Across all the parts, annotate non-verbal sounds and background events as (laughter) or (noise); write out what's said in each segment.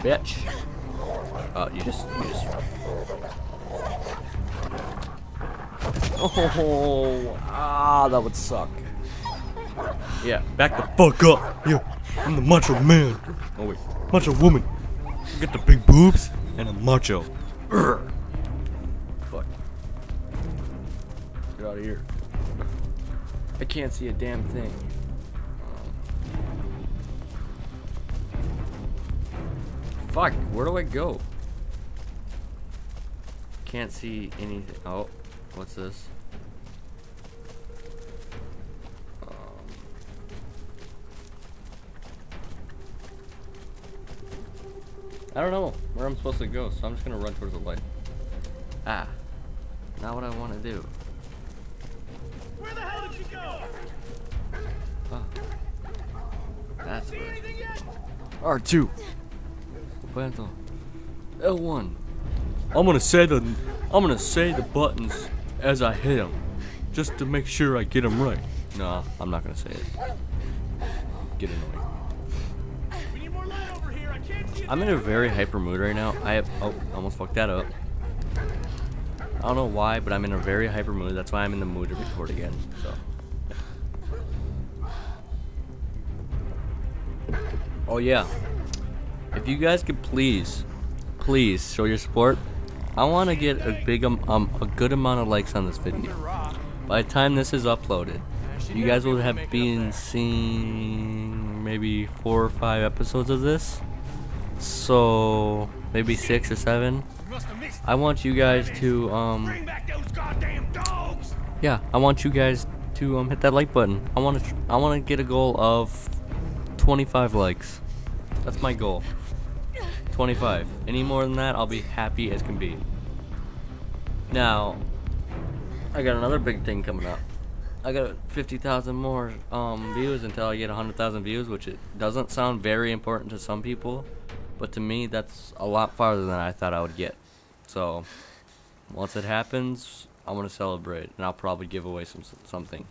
bitch. Oh, you just, you just. Oh, ah, that would suck. Yeah, back the fuck up. Yeah, I'm the macho man. Oh wait, macho woman. Get the big boobs and a macho. Urgh. Fuck. Get out of here. I can't see a damn thing. Fuck, where do I go? Can't see anything. Oh, what's this? Um, I don't know where I'm supposed to go, so I'm just gonna run towards the light. Ah, not what I want to do. Where the hell did you go? Oh, that's See anything yet? R2. Cuento. L1. I'm gonna say the I'm gonna say the buttons as I hit them, just to make sure I get them right. Nah, I'm not gonna say it. Get annoying. We need more light over here. I can't see a I'm in a very hyper mood right now. I have oh almost fucked that up. I don't know why, but I'm in a very hyper mood. That's why I'm in the mood to record again. So. Oh yeah. If you guys could please, please show your support. I want to get a big um, um a good amount of likes on this video. By the time this is uploaded, you guys will have been seeing maybe four or five episodes of this. So maybe six or seven. You must have missed. I want you guys to um Bring back those goddamn dogs. yeah, I want you guys to um hit that like button. I want to I want to get a goal of 25 likes. That's my goal. 25. Any more than that, I'll be happy as can be. Now, I got another big thing coming up. I got 50,000 more um, views until I get 100,000 views, which it doesn't sound very important to some people, but to me, that's a lot farther than I thought I would get. So, once it happens, I'm gonna celebrate, and I'll probably give away some something.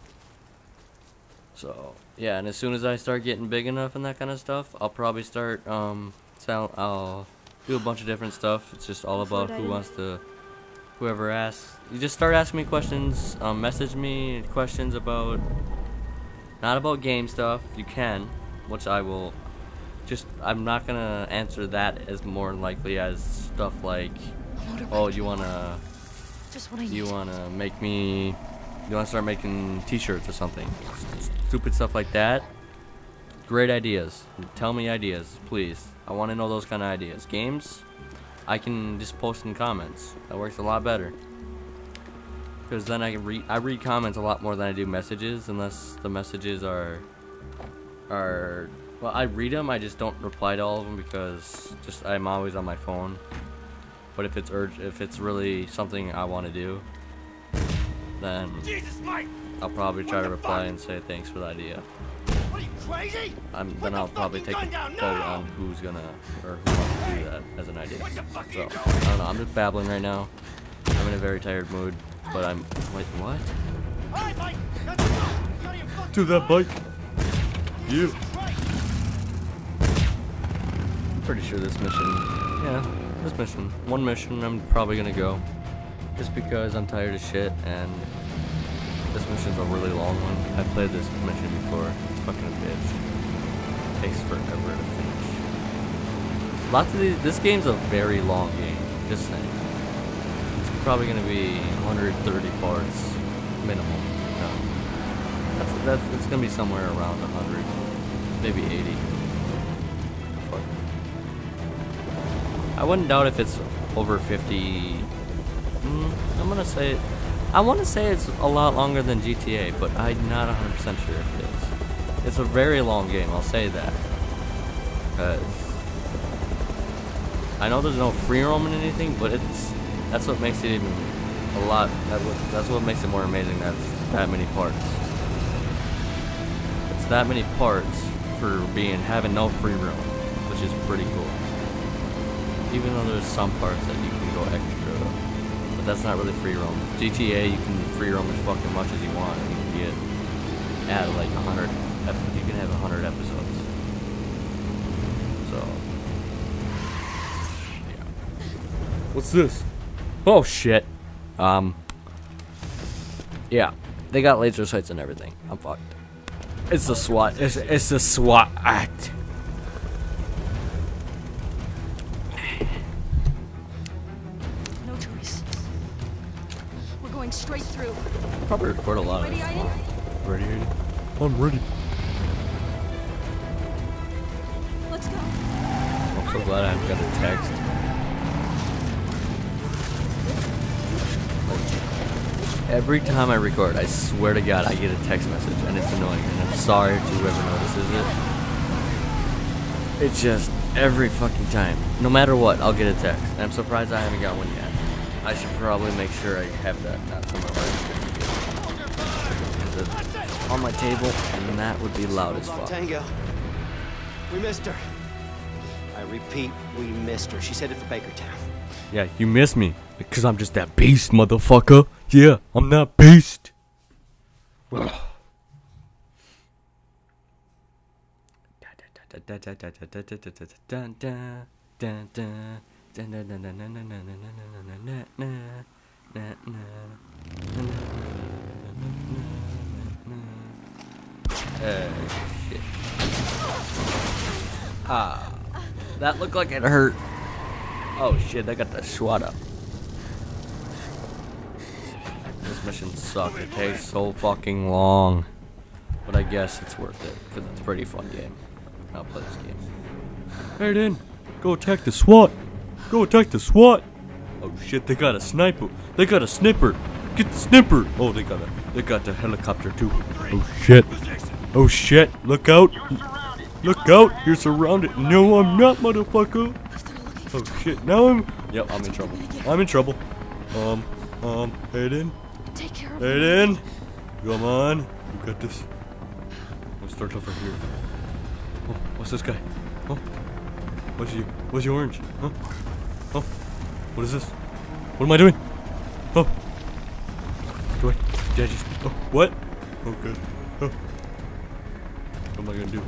So yeah, and as soon as I start getting big enough and that kind of stuff, I'll probably start um sell. I'll do a bunch of different stuff. It's just all about who wants to, whoever asks. You just start asking me questions. Um, message me questions about, not about game stuff. You can, which I will. Just I'm not gonna answer that as more likely as stuff like, oh, you wanna Just what I need. you want to make me you want to start making t-shirts or something stupid stuff like that great ideas. Tell me ideas please. I want to know those kind of ideas. Games? I can just post in comments. That works a lot better. Because then i can read i read comments a lot more than i do messages unless the messages are are well i read them i just don't reply to all of them because just i'm always on my phone. But if it's urge, if it's really something I want to do, then Jesus. I'll probably try to reply fuck? and say thanks for the idea. What are you crazy? I'm, then I'll probably take fucking a vote on who's gonna or who wants to do that as an idea. What the fuck are So I don't know. I'm just babbling right now. I'm in a very tired mood, but I'm wait what? All right, Mike. Let's go. You out of your fucking To that bike. You. I'm Pretty sure this mission. Yeah, this mission. One mission. I'm probably gonna go, just because I'm tired of shit and this mission's a really long one. I played this mission before. Fucking bitch. takes forever to finish. Lots of these. This game's a very long game. Just saying. It's probably gonna be 130 parts minimum. No. That's that's it's gonna be somewhere around 100, maybe 80. Fuck. I wouldn't doubt if it's over 50. Mm, I'm gonna say it. I want to say it's a lot longer than GTA, but I'm not 100% sure if it is. It's a very long game, I'll say that. Because I know there's no free roam and anything, but it's that's what makes it even a lot. That that's what makes it more amazing. That's that many parts. It's that many parts for being having no free roam, which is pretty cool. Even though there's some parts that you can go extra, but that's not really free roam. GTA, you can free roam as fucking much as you want, and you can get add like a hundred. ep- You can have hundred episodes. So What's this? Oh shit. Um. Yeah, they got laser sights and everything. I'm fucked. It's the SWAT. It's it's the SWAT act. No choice. We're going straight through. Probably record a lot of Ready, this. Ready, I'm ready. Glad I haven't got a text. Every time I record, I swear to God, I get a text message, and it's annoying. And I'm sorry to whoever notices it. It's just every fucking time. No matter what, I'll get a text. And I'm surprised I haven't got one yet. I should probably make sure I have that not somewhere on my table, and that would be loud as fuck. Tango. We missed her. I repeat, we missed her. She's headed for Bakertown. Yeah, you miss me. Because I'm just that beast, motherfucker. Yeah, I'm that beast. Uh, (sighs) shit. Ah, that looked like it hurt. Oh shit, they got the SWAT up. This mission sucked. It takes so fucking long. But I guess it's worth it, because it's a pretty fun game. I'll play this game. Then, go attack the SWAT! Go attack the SWAT! Oh shit, they got a sniper! They got a snipper! Get the snipper! Oh, they got a, they got the helicopter too. Oh shit! Oh shit! Look out! Look out! You're surrounded! No, I'm not, motherfucker! Oh shit, now I'm. Yep, I'm in trouble. I'm in trouble. Um, um, Aiden? Take care of Aiden? Come on. You got this. Let's start over here. Oh, what's this guy? Oh, what's you? What's your orange? Huh? Oh, what is this? What am I doing? Oh, do I? Did I just? Oh, what? Oh, good. Oh, what am I gonna do?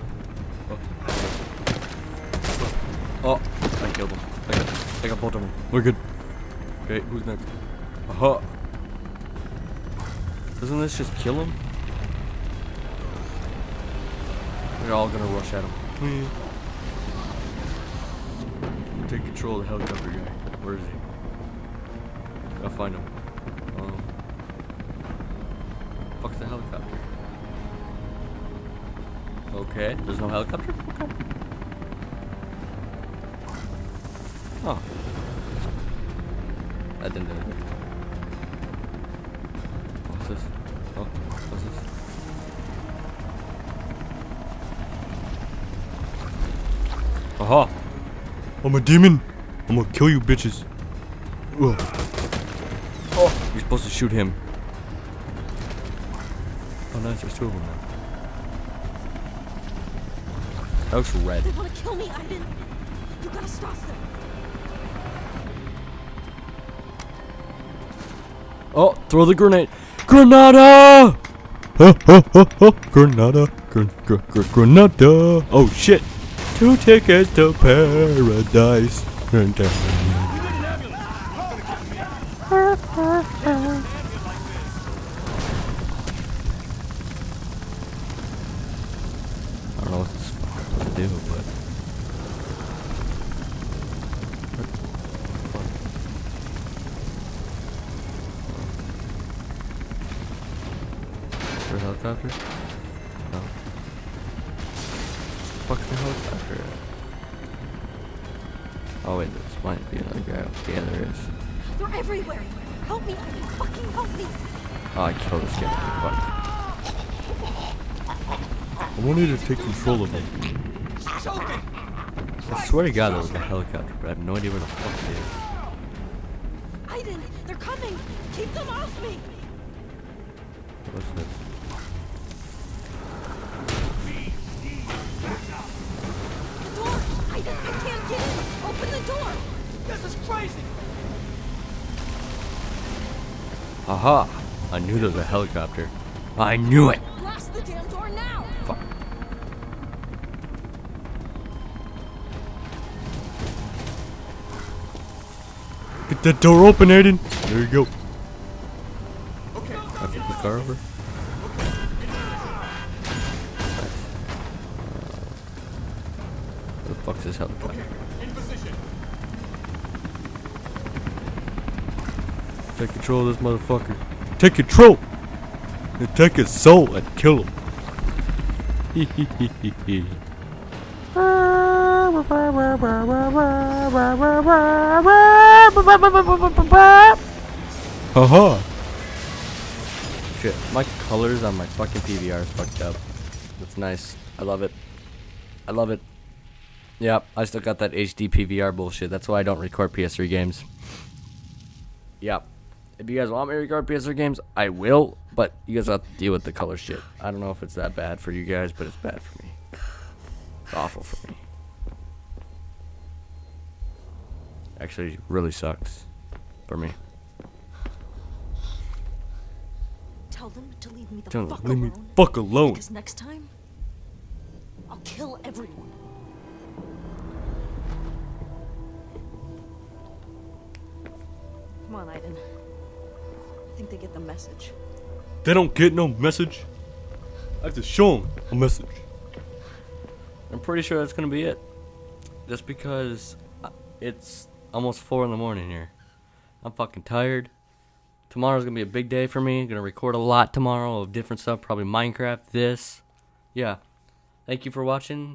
I killed him. I got, I got both of them. We're good. Okay, who's next? Aha. Doesn't this just kill him? We're all gonna rush at him. Take control of the helicopter guy. Where is he? I'll find him. Um, fuck the helicopter. Okay, there's no helicopter? Okay. Oh. That didn't do anything. What's this? Oh, what's this? Aha! I'm a demon! I'm gonna kill you bitches! Ugh. Oh! You're supposed to shoot him. Oh nice, there's two of them now. That looks red. They want to kill me, Aiden. You gotta stop them. Oh, throw the grenade. Granada! Ha, ha, ha, ha. Granada. Gr gr gr Granada. Oh shit. Two tickets to paradise. Fuck's the helicopter at? Oh wait, this might be another guy. Yeah, there is. They're everywhere. Help me, Aiden. Fucking help me. Oh, I killed this guy. Fuck. I wanted to take control of him. I swear to God, that was a helicopter, but I have no idea where the fuck it is. Aiden, they're coming. Keep them off me. What's this? Open the door. This is crazy! Aha! I knew there was a helicopter. I knew it! Blast the damn door now. Fuck. Get Get that door open, Aiden. There you go. Okay. I flip the car over. Where the fuck's this helicopter? Take control of this motherfucker. Take control! And take his soul and kill him. Haha. Shit, my colors on my fucking PVR is fucked up. That's nice. I love it. I love it. Yep, I still got that HD PVR bullshit. That's why I don't record PS3 games. Yep. If you guys want me to record PS3 games, I will, but you guys have to deal with the color shit. I don't know if it's that bad for you guys, but it's bad for me. It's awful for me. Actually, really sucks for me. Tell them to leave me the Don't fuck leave me alone. fuck alone. Because next time, I'll kill everyone. Come on, Aiden. I think they get the message. They don't get no message. I have to show them a message. I'm pretty sure that's gonna be it. Just because uh, it's almost four in the morning here. I'm fucking tired. Tomorrow's gonna be a big day for me. gonna record a lot tomorrow of different stuff, probably Minecraft, this. Yeah. Thank you for watching.